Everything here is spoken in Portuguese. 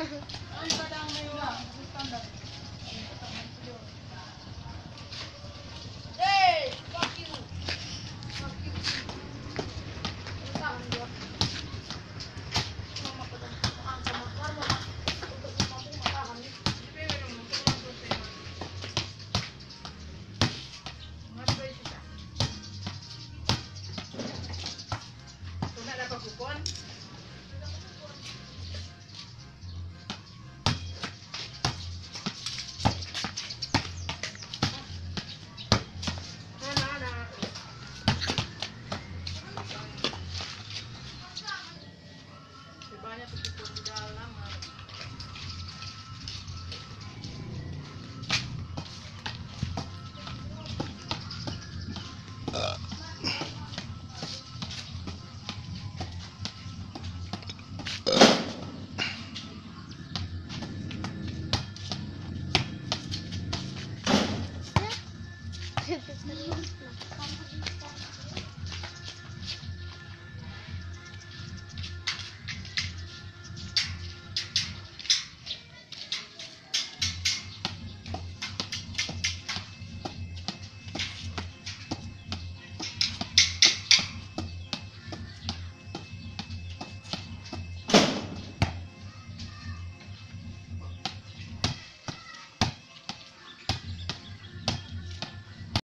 ありがとうございます。trabalha porque Portugal lá manda.